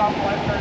off the left turn.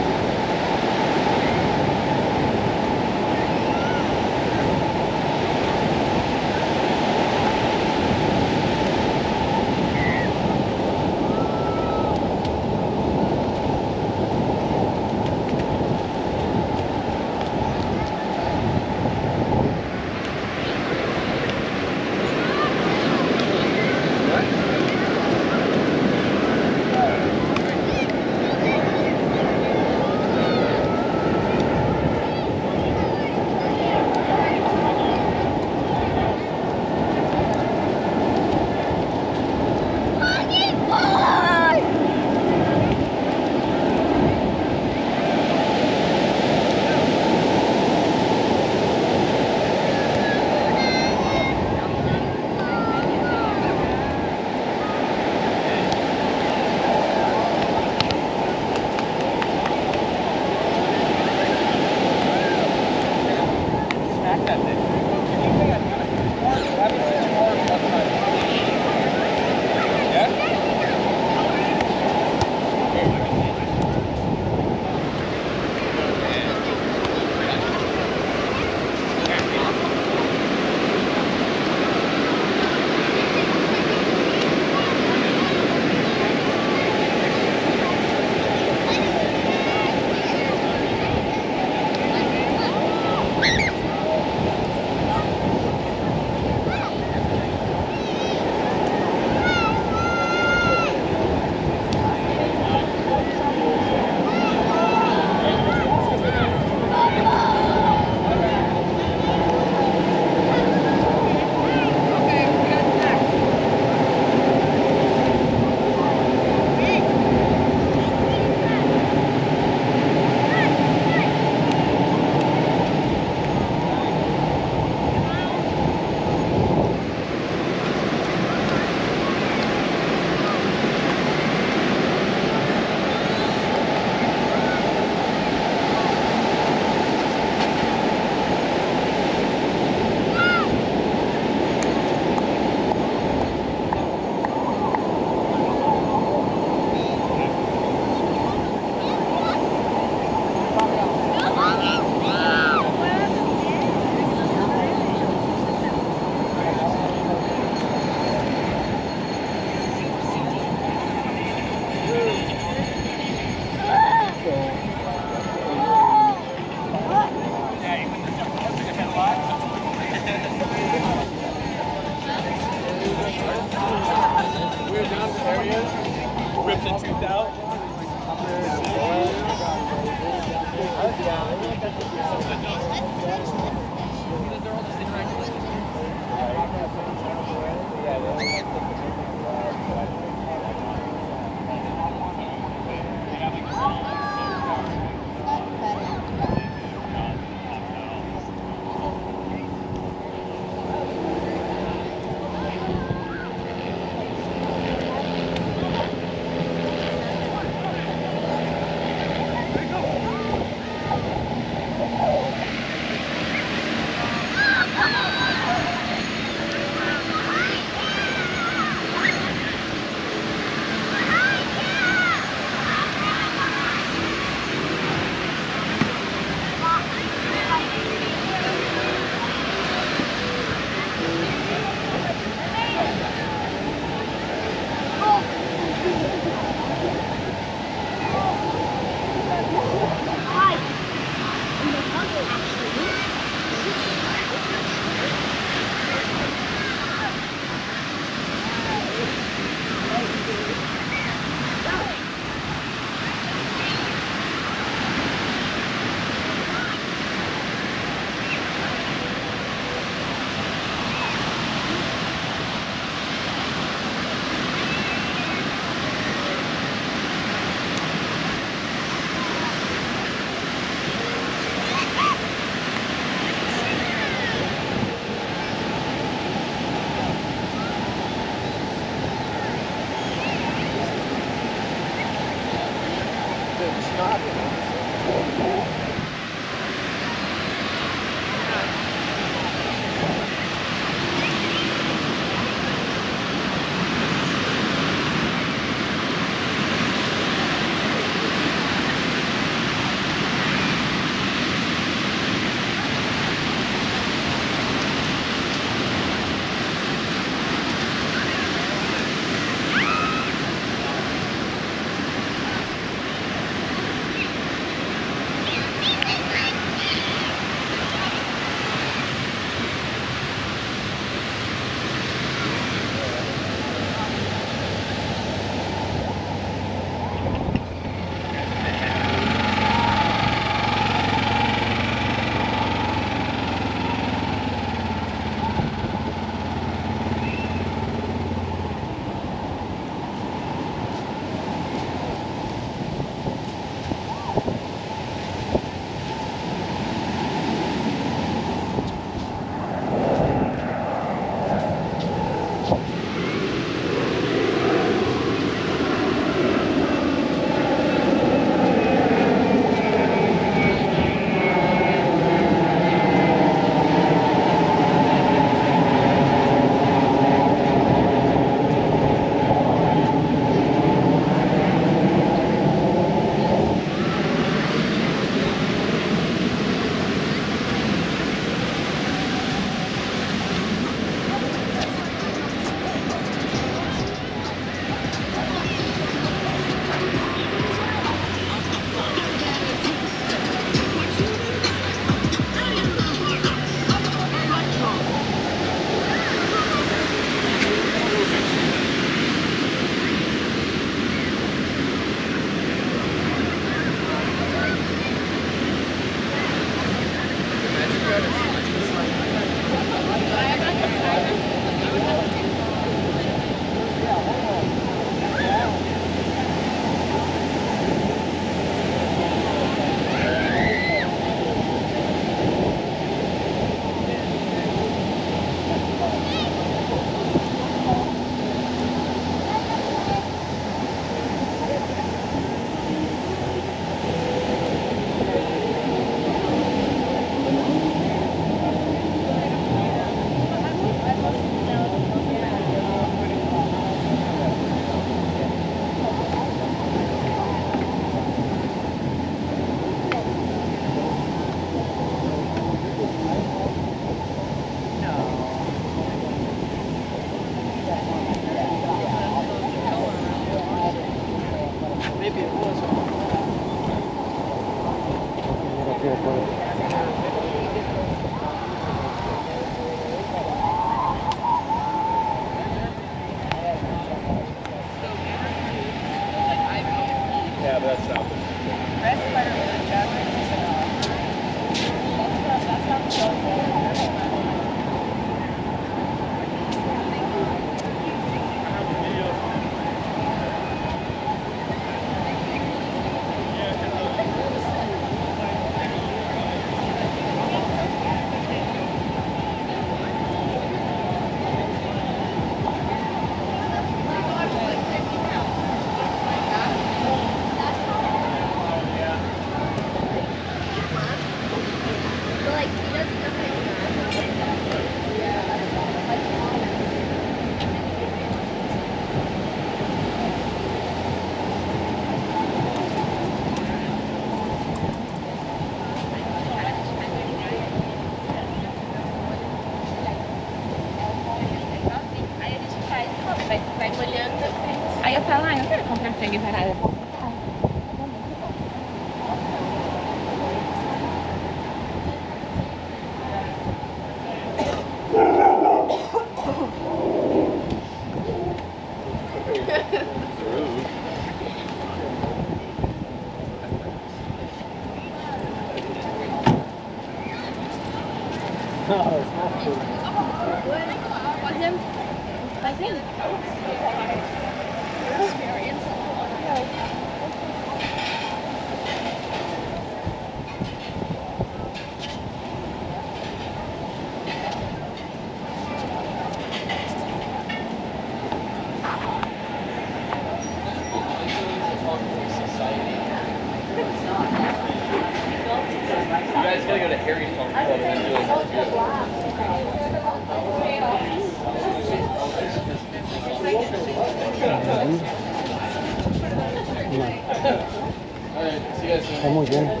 You guys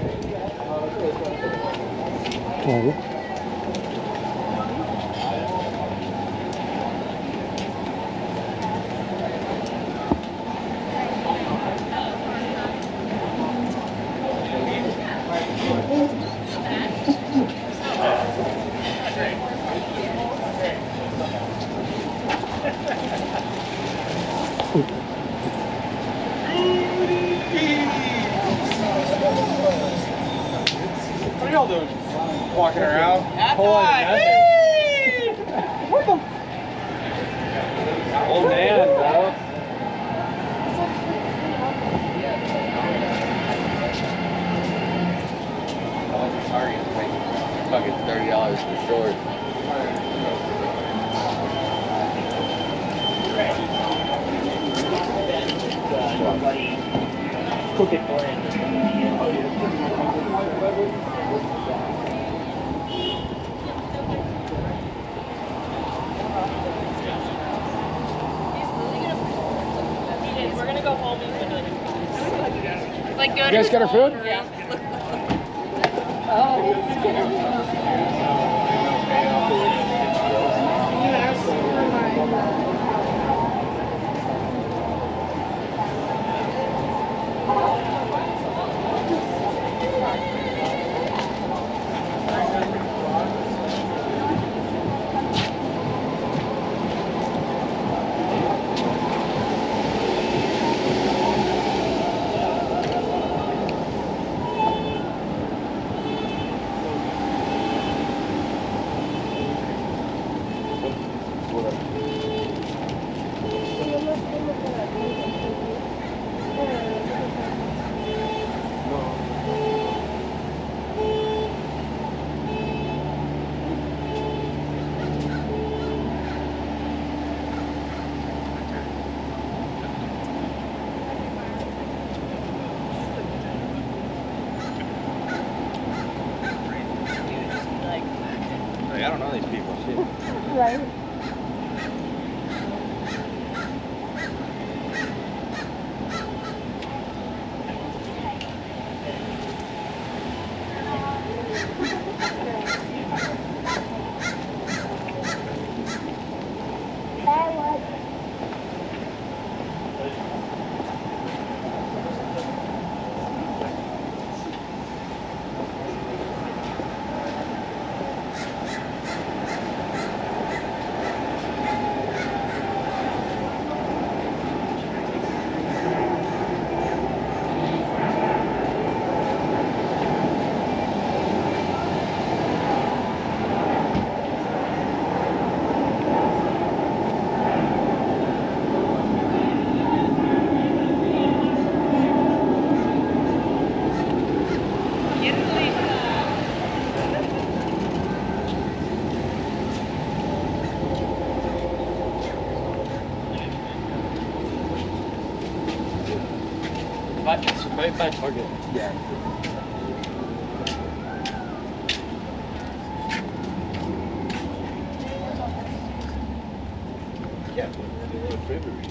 Walking around? Pulling What the? Old man, bro. Target, fucking thirty dollars for short. We're You guys got our food? Yeah. Oh, I don't know these people. Shit. Right. February